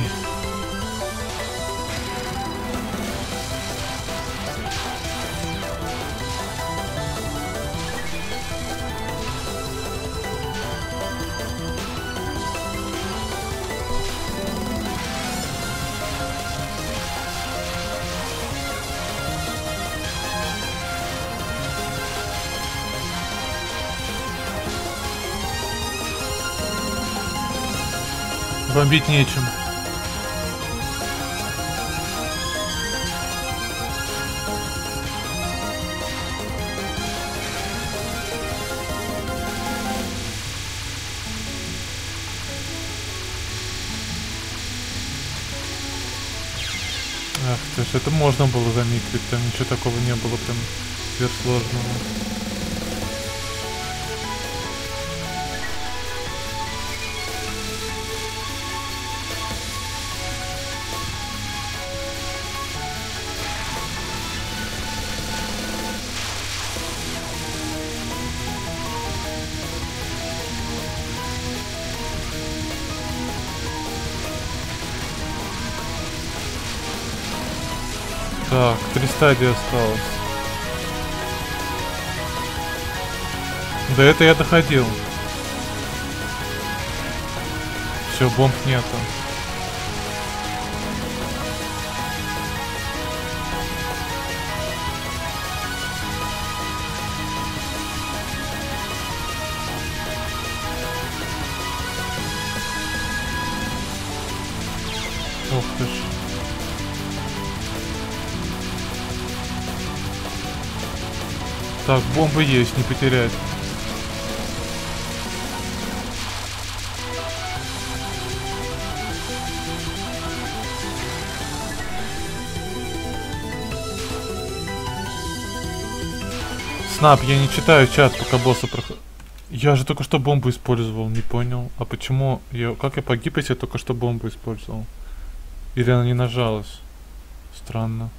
Бомбить нечем. Ах ты ж, это можно было замикрить, там ничего такого не было прям сверхсложного. Так, три стадии осталось. До это я доходил. Все, бомб нету. Так, бомбы есть, не потерять. Снап, я не читаю чат, пока босса проход... Я же только что бомбу использовал, не понял. А почему я... Как я погиб, если я только что бомбу использовал? Или она не нажалась? Странно.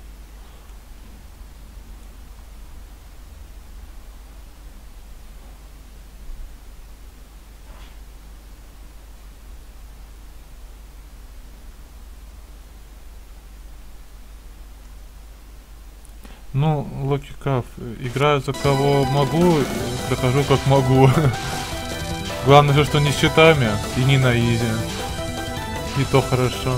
Ну, Локи Каф, играю за кого могу, прохожу как могу. Главное же, что не с щитами и не на изи. И то хорошо.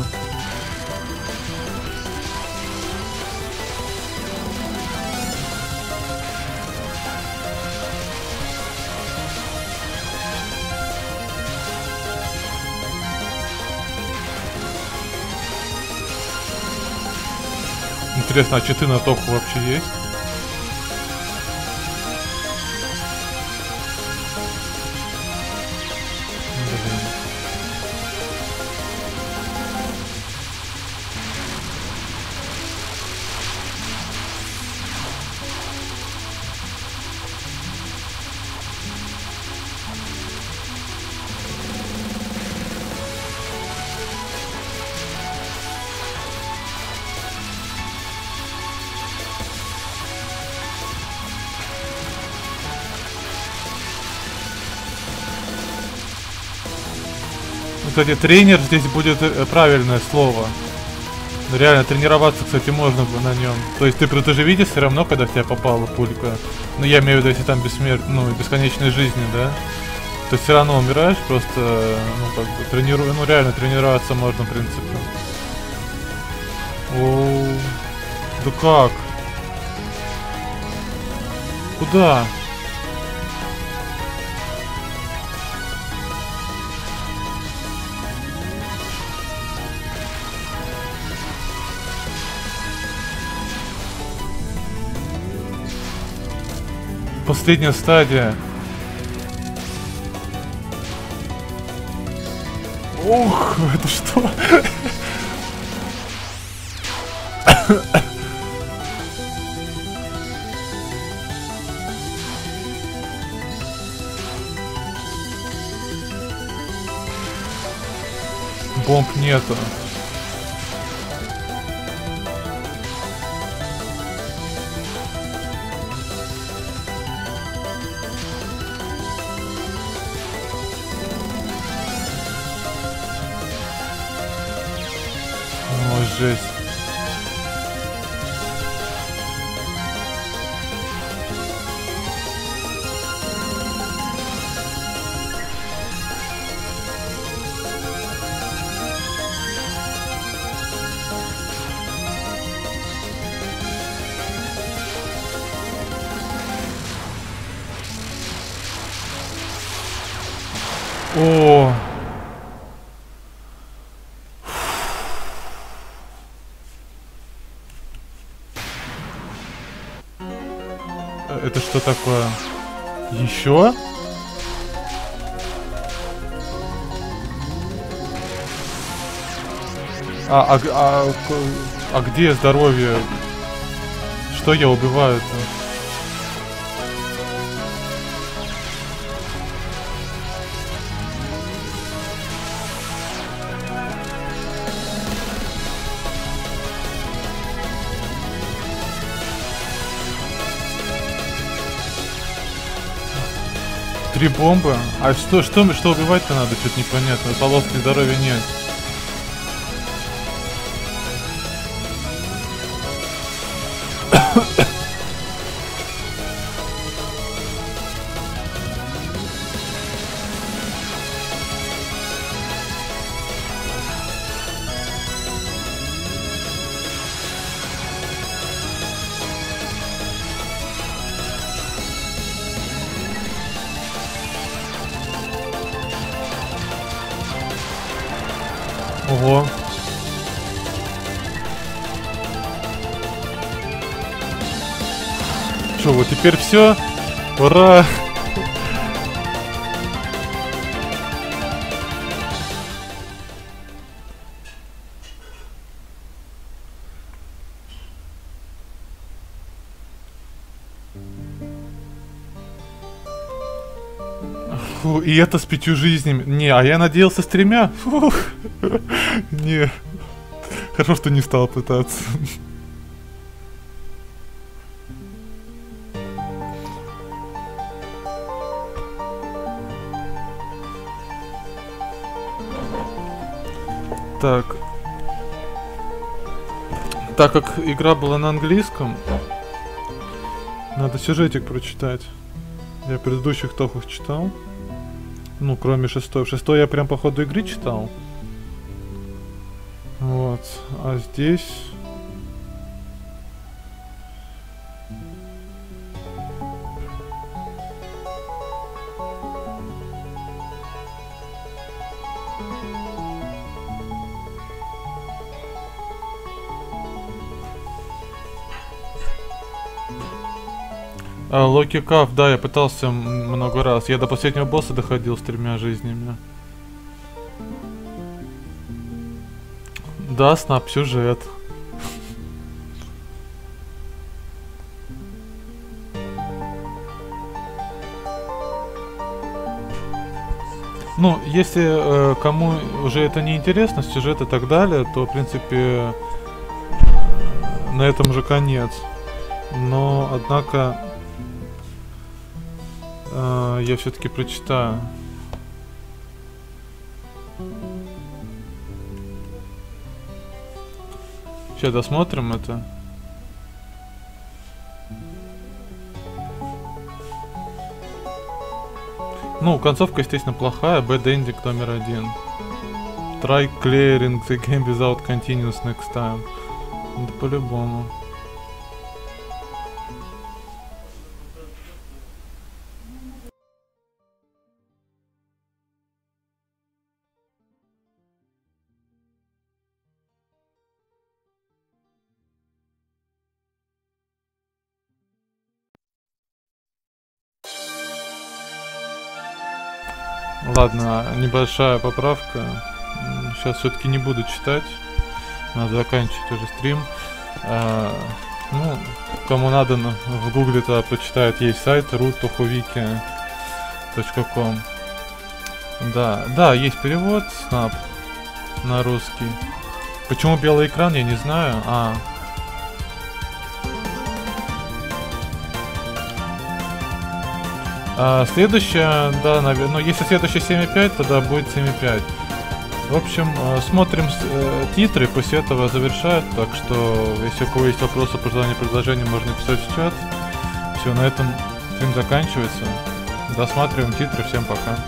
Интересно, а читы на току вообще есть? Кстати, тренер здесь будет э, правильное слово. Реально, тренироваться, кстати, можно бы на нем. То есть ты, ты же видишь все равно, когда в тебя попала пулька. Ну, я имею в виду, если там бессмер... ну, бесконечной жизни, да? То все равно умираешь, просто, ну, как бы, тренируй, ну, реально тренироваться можно, в принципе. О, да как? Куда? Последняя стадия. Ух, это что? Бомб нету. Ой, что такое? Еще? А, а, а, а где здоровье? Что я убиваю-то? Три бомбы? А что, что, что убивать-то надо? Что-то непонятно. Полоски здоровья нет. Ого. Что, вот теперь все? Ура! И это с пятью жизнями. Не, а я надеялся с тремя. Фух. Не. Хорошо, что не стал пытаться. Так. Так как игра была на английском, надо сюжетик прочитать. Я предыдущих топов читал. Ну, кроме шестой. Шестой я прям по ходу игры читал. Вот. А здесь... А, Локи Каф, да, я пытался много раз. Я до последнего босса доходил с тремя жизнями. Да, снап, сюжет. Ну, если э, кому уже это не интересно, сюжет и так далее, то, в принципе, э, на этом же конец. Но, однако, я все-таки прочитаю. Сейчас досмотрим это. Ну, концовка, естественно, плохая. Bad ending номер один. Try clearing the game without continuous next time. Да по-любому. Ладно, небольшая поправка. Сейчас все-таки не буду читать. Надо заканчивать уже стрим. А, ну, кому надо, в гугле то почитает. Есть сайт root.wiki.com Да, да, есть перевод, снап на русский. Почему белый экран, я не знаю. А, А, следующая, да, наверное, ну, если следующая 7.5, тогда будет 7.5. В общем, э, смотрим э, титры, после этого завершают, так что, если у кого есть вопросы, пожелания, предложения, можно писать в чат. Все, на этом стрим заканчивается. Досматриваем титры, всем пока.